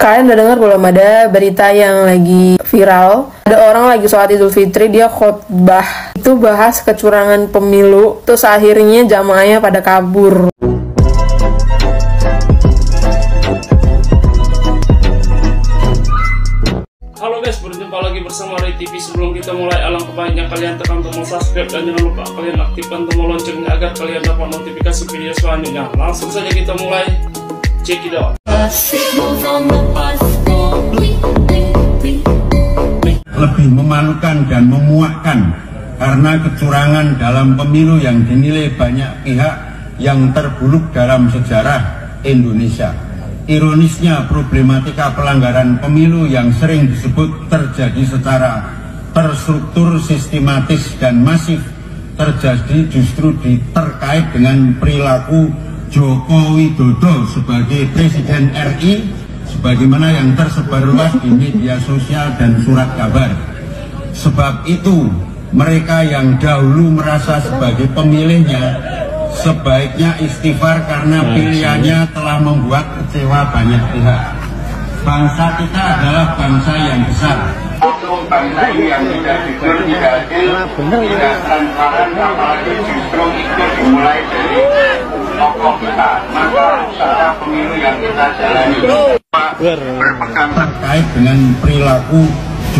Kalian udah dengar belum ada berita yang lagi viral? Ada orang lagi sholat Idul Fitri dia khotbah itu bahas kecurangan pemilu, terus akhirnya jamaahnya pada kabur. Halo guys, berjumpa lagi bersama Ray TV. Sebelum kita mulai, alangkah baiknya kalian tekan tombol subscribe dan jangan lupa kalian aktifkan tombol loncengnya agar kalian dapat notifikasi video selanjutnya. Langsung saja kita mulai. Check it out. lebih memalukan dan memuakkan karena kecurangan dalam pemilu yang dinilai banyak pihak yang terburuk dalam sejarah Indonesia. Ironisnya problematika pelanggaran pemilu yang sering disebut terjadi secara terstruktur, sistematis dan masif terjadi justru di, terkait dengan perilaku Joko Widodo sebagai Presiden RI sebagaimana yang tersebar luas di media sosial dan surat kabar. Sebab itu, mereka yang dahulu merasa sebagai pemilihnya sebaiknya istighfar karena pilihannya telah membuat kecewa banyak pihak. Bangsa kita adalah bangsa yang besar. Untuk bangsa ini yang tidak jujur, tidak adil, tidak transparan, apalagi justru itu dimulai dari tokoh kita. Maka usaha pemilu yang kita jalani berpegang terkait dengan perilaku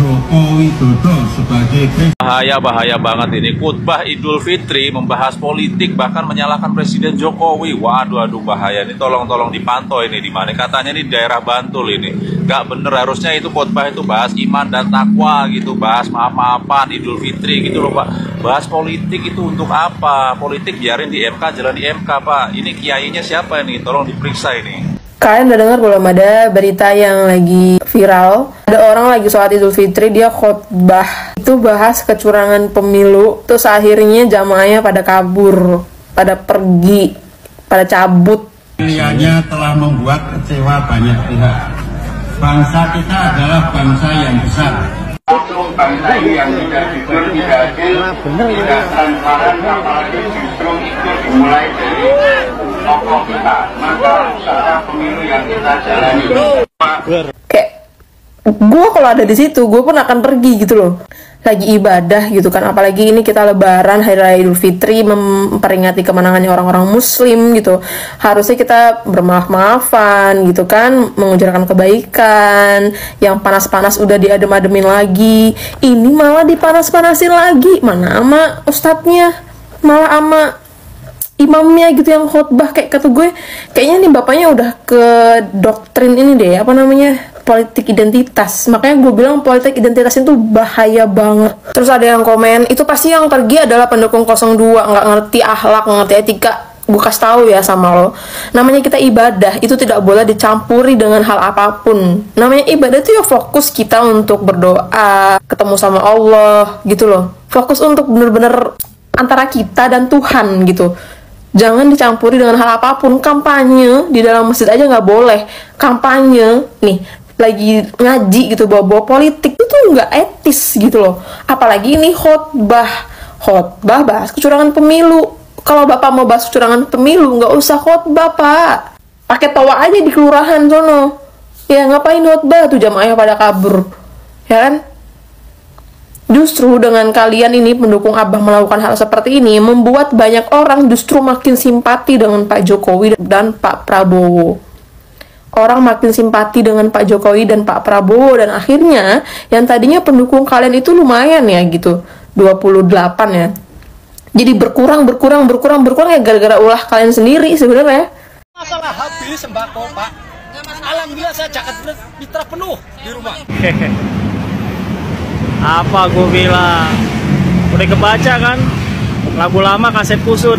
Joko Widodo sebagai. Bahaya bahaya banget ini khutbah Idul Fitri membahas politik bahkan menyalahkan Presiden Jokowi. Waduh aduh bahaya ini tolong tolong dipantau ini di mana katanya ini daerah Bantul ini. Gak bener harusnya itu khutbah itu bahas iman dan takwa gitu, bahas maaf-maafan Idul Fitri gitu loh Pak. Bahas politik itu untuk apa? Politik biarin di MK jalan di MK Pak. Ini kiainya siapa ini? Tolong diperiksa ini. Kalian udah dengar belum ada berita yang lagi viral? Ada orang lagi sholat Idul Fitri dia khotbah itu bahas kecurangan pemilu, terus akhirnya jamaahnya pada kabur, pada pergi, pada cabut. Pilihannya telah membuat kecewa banyak pihak. Bangsa kita adalah bangsa yang besar. Untuk bangsa yang tidak jujur, tidak adil, tidak transparan, apalagi justru itu dimulai dari tokoh kita. Maka usaha pemilu yang kita jalani. Kayak gue kalau ada di situ, gue pun akan pergi gitu loh. Lagi ibadah gitu kan, apalagi ini kita lebaran hari raya Idul Fitri memperingati kemenangannya orang-orang Muslim gitu. Harusnya kita bermaaf-maafan gitu kan, mengujarkan kebaikan. Yang panas-panas udah diadem-ademin lagi. Ini malah dipanas-panasin lagi. Mana ama ustadznya, malah ama imamnya gitu yang khotbah kayak kata gue kayaknya nih bapaknya udah ke doktrin ini deh apa namanya politik identitas. Makanya gue bilang politik identitas itu bahaya banget. Terus ada yang komen itu pasti yang pergi adalah pendukung 02 nggak ngerti akhlak nggak ngerti etika gue kasih tahu ya sama lo. Namanya kita ibadah itu tidak boleh dicampuri dengan hal apa pun. Namanya ibadah itu ya fokus kita untuk berdoa ketemu sama Allah gitu loh. Fokus untuk bener-bener antara kita dan Tuhan gitu jangan dicampuri dengan hal apa pun. Kampanye di dalam masjid aja nggak boleh. Kampanye nih lagi ngaji gitu bawa-bawa politik itu nggak etis gitu loh. Apalagi ini khotbah. Khotbah bahas kecurangan pemilu. Kalau bapak mau bahas kecurangan pemilu nggak usah khotbah pak. Pakai tawa aja di kelurahan sono. Ya ngapain khotbah tuh jamaahnya pada kabur? Ya kan Justru dengan kalian ini pendukung Abah melakukan hal seperti ini membuat banyak orang justru makin simpati dengan Pak Jokowi dan Pak Prabowo. Orang makin simpati dengan Pak Jokowi dan Pak Prabowo dan akhirnya yang tadinya pendukung kalian itu lumayan ya gitu. 28 ya. Jadi berkurang berkurang berkurang berkurang ya gara-gara ulah kalian sendiri sebenarnya. Masalah habis sembako, Pak. Alhamdulillah saya jaket mitra penuh di rumah. apa gue bilang? Udah kebaca kan? Lagu lama kaset kusut.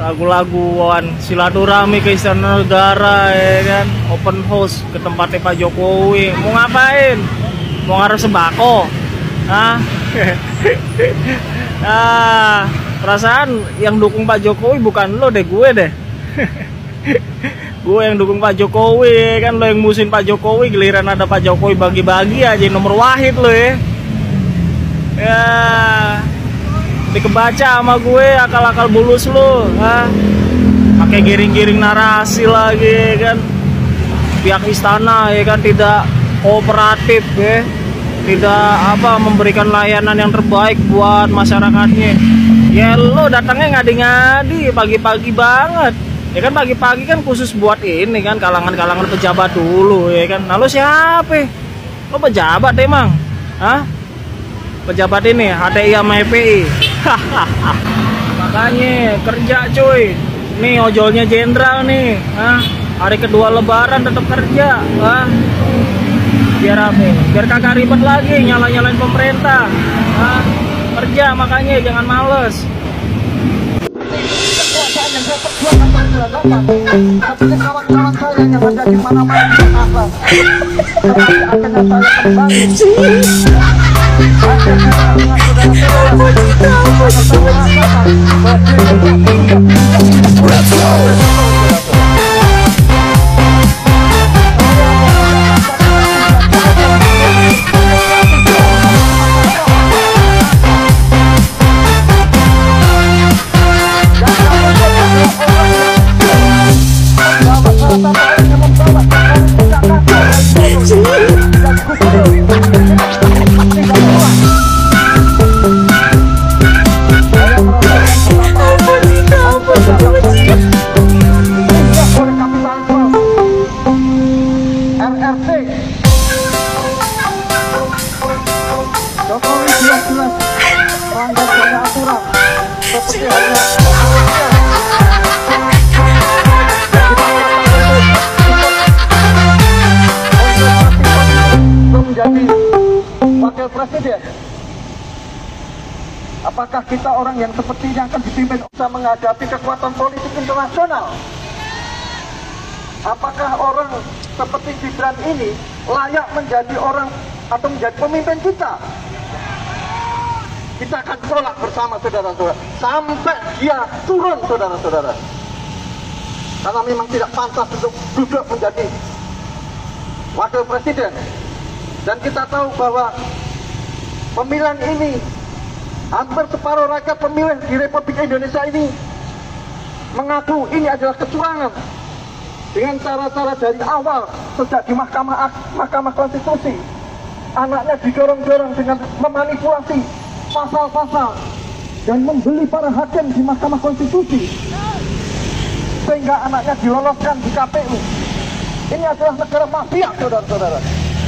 Lagu-laguan silaturahmi ke istana negara ya kan? Open house ke tempatnya Pak Jokowi. Mau ngapain? Mau ngaruh sembako? Ah ah perasaan yang dukung Pak Jokowi bukan lo deh gue deh gue yang dukung Pak Jokowi kan lo yang musuhin Pak Jokowi giliran ada Pak Jokowi bagi-bagi aja nomor wahid lo ya. Ya dikebaca sama gue akal-akal bulus lo ha pakai giring-giring narasi lagi kan. Pihak istana ya kan tidak kooperatif ya. Tidak apa memberikan layanan yang terbaik buat masyarakatnya. Ya lo datangnya ngadi-ngadi pagi-pagi banget ya kan pagi-pagi kan khusus buat ini kan kalangan-kalangan pejabat dulu ya kan. Lalu siapa? Lo pejabat emang Hah? pejabat ini HTI sama FPI makanya kerja cuy. Nih ojolnya jenderal nih. Hah? hari kedua lebaran tetap kerja Hah? biar apa biar kagak ribet lagi nyala-nyalain pemerintah. Hah? kerja makanya jangan males Tapi kawan-kawan saya yang ada di mana-mana di Jakarta Tetapi akhirnya saya kembali Akhirnya Saya merasakan bahwa Apakah kita orang yang seperti ini akan dipimpin bisa menghadapi kekuatan politik internasional? Apakah orang seperti Gibran ini layak menjadi orang atau menjadi pemimpin kita? Kita akan tolak bersama saudara-saudara sampai dia turun saudara-saudara. Karena memang tidak pantas untuk duduk menjadi wakil presiden. Dan kita tahu bahwa pemilihan ini hampir separuh rakyat pemilih di Republik Indonesia ini mengaku ini adalah kecurangan dengan cara-cara dari awal sejak di Mahkamah Mahkamah Konstitusi. Anaknya didorong-dorong dengan memanipulasi pasal-pasal dan membeli para hakim di Mahkamah Konstitusi sehingga anaknya diloloskan di KPU ini adalah negara mafia saudara-saudara.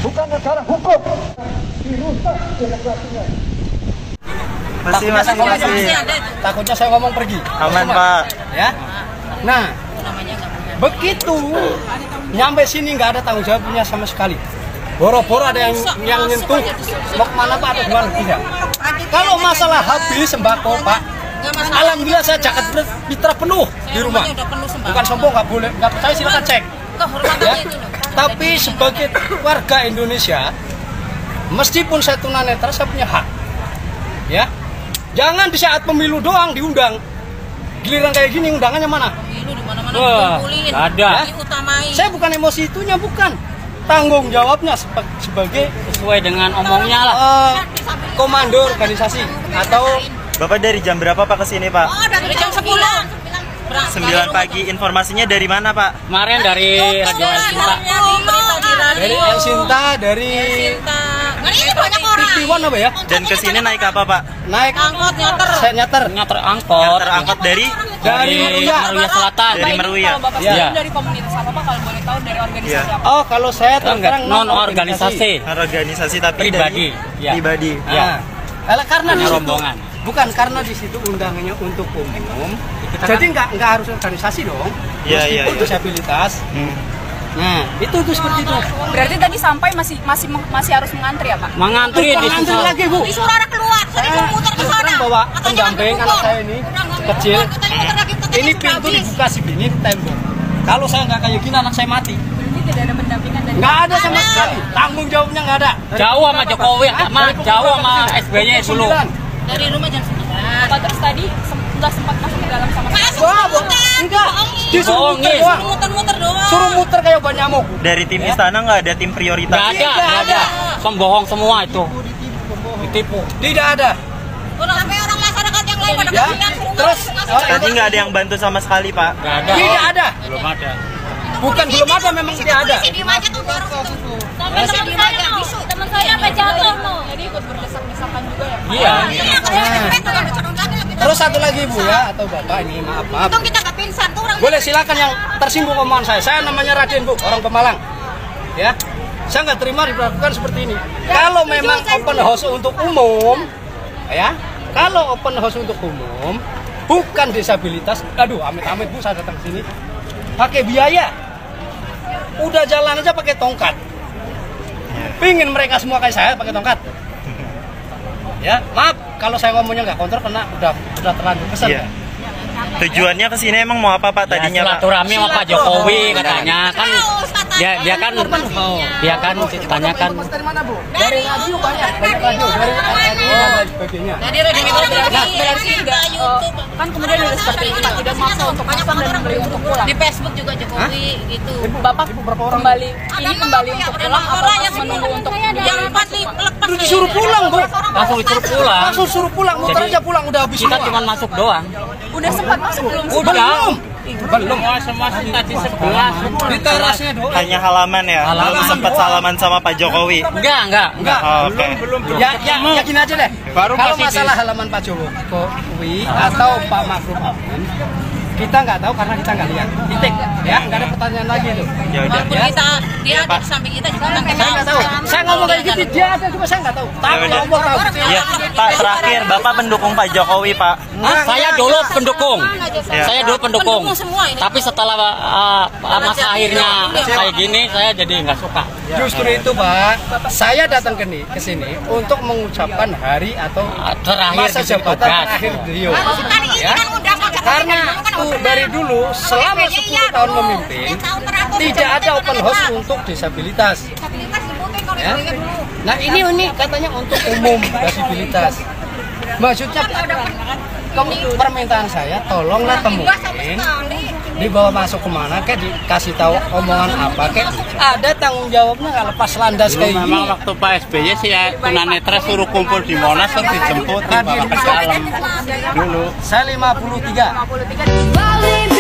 Bukan negara hukum. Dirusak demokrasinya Masih, masih, masih. Takutnya saya ngomong pergi. Aman, Pak. Ya. Nah, begitu nyampe sini nggak ada tanggung jawabnya sama sekali. Boro-boro ada yang yang nyentuh mau ke mana Pak atau ke mana tidak. Kalau masalah habis sembako Pak, Alhamdulillah saya jaket mitra penuh di rumah. Bukan sombong nggak boleh, nggak percaya silakan cek. Ya. Tapi sebagai warga Indonesia, meskipun saya tunanetra, saya punya hak. Ya, Jangan di saat pemilu doang diundang. Giliran kayak gini undangannya mana? Pemilu di mana-mana nggak ada. Diutamai. Saya bukan emosi itunya, bukan. Tanggung jawabnya seba- sebagai sesuai dengan omongnya lah. eh, komando organisasi atau Bapak dari jam berapa Pak ke sini, Pak? Oh, dari jam 10. 9 pagi. Informasinya dari mana, Pak? Kemarin dari Radio Sinta. dari El Sinta, dari Nah, ini banyak Tiwan apa ya? Dan ke sini naik apa, Pak? Naik Angkot nyater. saya nyater Nyater angkot Terangkat dari dari Meruya. Meruya Selatan. dari Meruya. Bapak Iya. sendiri dari komunitas apa Pak kalau boleh tahu dari organisasi Iya. apa? Oh, kalau saya terang non organisasi. Organisasi tapi Pribadi. dari Ya. pribadi. Ya. Nah, karena di rombongan. bukan karena di situ undangannya untuk umum. Jadi kan- nggak nggak harus organisasi dong. Iya, iya, iya. disabilitas. Hmm. Nah, itu tuh seperti itu. Berarti tadi sampai masih masih masih harus mengantri ya Pak? Mengantri di Bukan antri susah. lagi, Bu. Disuruh anak keluar, tadi Saya gua muter ke sana. bawa pendamping anak saya ini kecil. Ini pintu dibuka segini di tembok. Kalau saya nggak kayak gini anak saya mati. Tidak ada pendampingan dari Nggak ada sama sekali. Tanggung jawabnya nggak ada. Jauh sama? Jokowi, sama jauh sama? SBY dulu. dari rumah jam 9. Pak terus tadi nggak sempat masuk ke dalam sama sekali. Wah. Enggak. Disuruh muter doang. Muter-muter doang. Suruh muter kayak obat nyamuk. Dari tim istana nggak ada tim prioritas. Nggak ada, nggak ada. Pembohong semua itu. Ditipu. Tidak ada. Sampai orang masyarakat yang lain pada Ya. Terus oh, Tadi nggak ada yang bantu sama sekali, Pak. Nggak ada. Tidak ada. Belum ada. Bukan belum ada memang tidak ada. Sampai teman saya no. Teman saya sampai jatuh no. Jadi ikut berdesak-desakan juga ya. Iya. Terus satu lagi Bu ya atau Bapak ini maaf maaf. Untung kita gak pingsan tuh orang. Boleh silakan yang tersinggung omongan saya. Saya namanya Raden Bu, orang Pemalang. Ya. Saya nggak terima diperlakukan seperti ini. Kalau memang open house untuk umum, ya. Kalau open house untuk umum, bukan disabilitas. Aduh, amit-amit Bu saya datang sini. Pakai biaya. Udah jalan aja pakai tongkat. Pingin mereka semua kayak saya pakai tongkat. Ya, maaf kalau saya ngomongnya nggak kontrol karena udah udah terlanjur kesan. Iya. Tujuannya ke sini emang mau apa Pak tadinya Pak? silaturahmi sama Pak Jokowi katanya kan dia dia kan dia kan ceritanya kan dari mana Bu? Dari radio banyak, dari radio, dari dan sebagainya. Jadi radio dari dari sini juga kan kemudian ada seperti itu tidak maksa untuk pesan dan membeli untuk pulang. Di Facebook juga Jokowi gitu. Bapak kembali ini kembali untuk pulang apa menunggu untuk yang empat nih lepas Udah disuruh pulang Bu. langsung disuruh pulang Langsung suruh pulang, muter Jadi, aja pulang udah habis kita cuma masuk doang udah sempat masuk belum? Belum. Belum. semua tadi sebelas Di terasnya doang. Hanya halaman ya? Halaman Belum sempat salaman sama Pak Jokowi? enggak enggak Enggak. Oh, Oke. Ya, ya, ya gini aja deh. Kalau masalah halaman Pak Jokowi atau Pak Makrum Amin, kita nggak tahu karena kita nggak lihat. Titik. Ya, nggak ada pertanyaan lagi itu. Ya udah. Walaupun kita dia ada di samping kita juga kan Saya nggak tahu. Saya ngomong kayak gitu, dia ada juga saya nggak tahu. Tahu Ya udah. Allah tahu. Ya, Pak terakhir Bapak pendukung Pak Jokowi Pak. Ah, saya dulu pendukung Ya. saya dulu pendukung tapi setelah uh, masa akhirnya kayak gini saya jadi nggak suka Justru itu Pak, saya datang ke nih ke sini untuk mengucapkan hari atau terakhir masa jabatan terakhir beliau. Kan ini Ya. Karena tuh dari dulu selama 10 tahun memimpin tidak ada open house untuk disabilitas. Ya. Nah ini ini katanya untuk umum disabilitas. Maksudnya kamu permintaan saya tolonglah temuin dibawa masuk ke mana kayak dikasih tahu omongan apa kayak ada tanggung jawabnya nggak lepas landas kayak gini. memang waktu Pak SBY sih ya tunanetra suruh kumpul di Monas terus dijemput dibawa ke dalam dulu. Saya 53. Balik